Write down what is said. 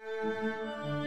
Música